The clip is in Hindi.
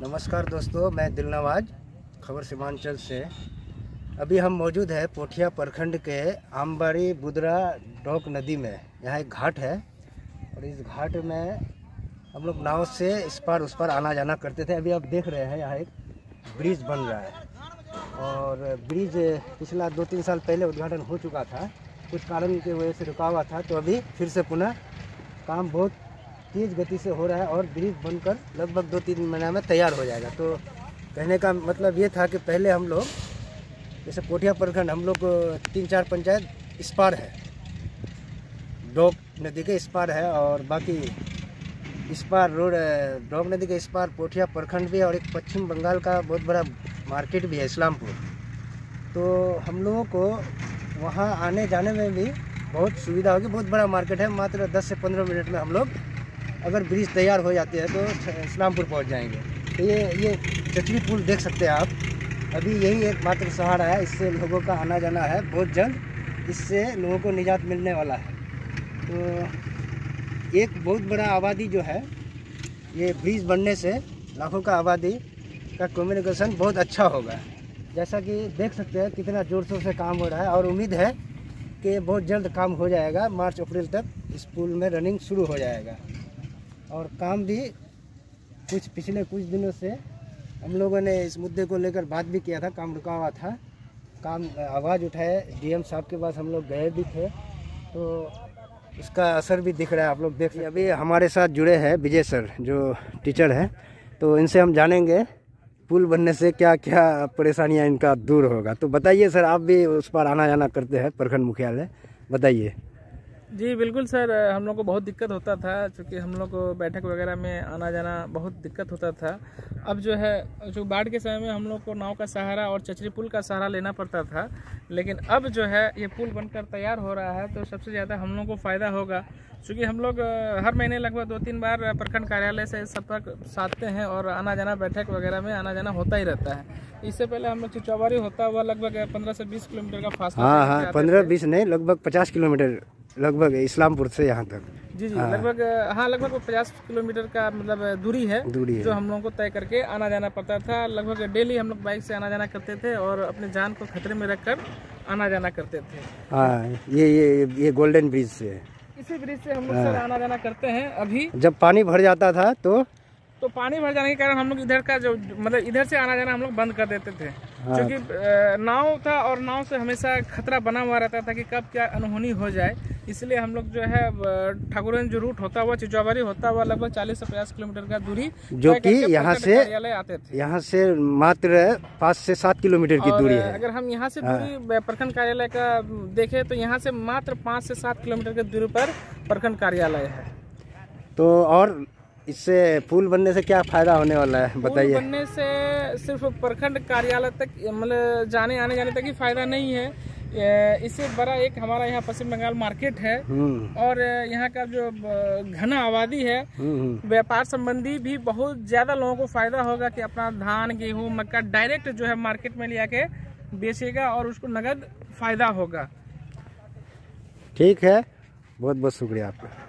नमस्कार दोस्तों, मैं दिलनवाज, खबर सीमांचल से। अभी हम मौजूद है पोठिया प्रखंड के आमबाड़ी बुदरा डोक नदी में। यहाँ एक घाट है और इस घाट में हम लोग नाव से इस पार उस पार आना जाना करते थे। अभी आप देख रहे हैं, यहाँ एक ब्रिज बन रहा है और ब्रिज पिछला दो तीन साल पहले उद्घाटन हो चुका था। कुछ कारण की वजह से रुका हुआ था तो अभी फिर से पुनः काम बहुत तेज़ गति से हो रहा है और ब्रिज बनकर लगभग दो तीन महीना में तैयार हो जाएगा। तो कहने का मतलब ये था कि पहले हम लोग, जैसे कोठिया प्रखंड, हम लोग तीन चार पंचायत इस पार है। डोक नदी के इस पार है और बाकी इस पार रोड डोक नदी के इस पार पोठिया प्रखंड भी है और एक पश्चिम बंगाल का बहुत बड़ा मार्केट भी है, इस्लामपुर। तो हम लोगों को वहाँ आने जाने में भी बहुत सुविधा होगी, बहुत बड़ा मार्केट है, मात्र 10 से 15 मिनट में हम लोग अगर ब्रिज तैयार हो जाते हैं तो इस्लामपुर पहुँच जाएँगे। तो ये ये चचरी पुल देख सकते हैं आप। अभी यही एक मात्र सहारा है, इससे लोगों का आना जाना है बहुत जल्द। इससे लोगों को निजात मिलने वाला है। तो एक बहुत बड़ा आबादी जो है, ये ब्रिज बनने से लाखों का आबादी का कम्युनिकेशन बहुत अच्छा होगा। जैसा कि देख सकते हैं कितना ज़ोर शोर से काम हो रहा है और उम्मीद है कि बहुत जल्द काम हो जाएगा। मार्च, अप्रैल तक इस पुल में रनिंग शुरू हो जाएगा। और काम भी कुछ पिछले कुछ दिनों से हम लोगों ने इस मुद्दे को लेकर बात भी किया था, काम रुका हुआ था। काम, आवाज़ उठाए, डीएम साहब के पास हम लोग गए भी थे। तो इसका असर भी दिख रहा है, आप लोग देख अभी हमारे साथ जुड़े हैं विजय सर, जो टीचर हैं। तो इनसे हम जानेंगे पुल बनने से क्या क्या परेशानियाँ इनका दूर होगा। तो बताइए सर, आप भी उस पर आना जाना करते हैं, प्रखंड मुख्यालय। बताइए। जी बिल्कुल सर हम लोग को बहुत दिक्कत होता था क्योंकि हम लोग को बैठक वगैरह में आना जाना बहुत दिक्कत होता था। अब जो है जो बाढ़ के समय में हम लोग को नाव का सहारा और चचरी पुल का सहारा लेना पड़ता था लेकिन अब जो है ये पुल बनकर तैयार हो रहा है तो सबसे ज़्यादा हम लोग को फ़ायदा होगा। क्योंकि हम लोग हर महीने लगभग दो तीन बार प्रखंड कार्यालय से संपर्क साधते हैं और आना जाना बैठक वगैरह में आना जाना होता ही रहता है। इससे पहले हम लोग चिचौबारी होता हुआ लगभग पंद्रह से बीस किलोमीटर का फासला हाँ हाँ पंद्रह बीस नहीं लगभग पचास किलोमीटर लगभग इस्लामपुर से यहाँ तक। जी जी लगभग हाँ लगभग पचास किलोमीटर का मतलब दूरी है दूरी है। जो हम लोगों को तय करके आना जाना पड़ता था। लगभग डेली हम लोग बाइक से आना जाना करते थे और अपने जान को खतरे में रखकर आना जाना करते थे। हाँ ये ये ये गोल्डन ब्रिज से। इसी ब्रिज से हम लोग सर आना जाना करते हैं अभी। जब पानी भर जाता था तो? तो पानी भर जाने के कारण हम लोग इधर का जो मतलब इधर से आना जाना हम लोग बंद कर देते थे। क्योंकि नाव था और नाव से हमेशा खतरा बना हुआ रहता था कि कब क्या अनहोनी हो जाए। इसलिए हम लोग जो है ठाकुरगंज जो रूट होता हुआ चिचौबारी होता हुआ लगभग 40 से 50 किलोमीटर का दूरी जो कि यहाँ से आते थे। यहाँ से मात्र पाँच से सात किलोमीटर की दूरी है। अगर हम यहाँ से दूरी प्रखंड कार्यालय का देखें तो यहाँ से मात्र पाँच से सात किलोमीटर की दूरी पर प्रखंड कार्यालय है। तो और इससे पुल बनने से क्या फ़ायदा होने वाला है बताइए। बनने से सिर्फ़ प्रखंड कार्यालय तक मतलब जाने आने जाने तक ही फ़ायदा नहीं है। इससे बड़ा एक हमारा यहाँ पश्चिम बंगाल मार्केट है। और यहाँ का जो घना आबादी है व्यापार संबंधी भी बहुत ज़्यादा लोगों को फ़ायदा होगा कि अपना धान गेहूँ मक्का डायरेक्ट जो है मार्केट में ले आके बेचेगा और उसको नगद फ़ायदा होगा। ठीक है। बहुत बहुत शुक्रिया आपका।